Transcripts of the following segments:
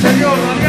señor Daniel.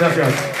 Obrigado.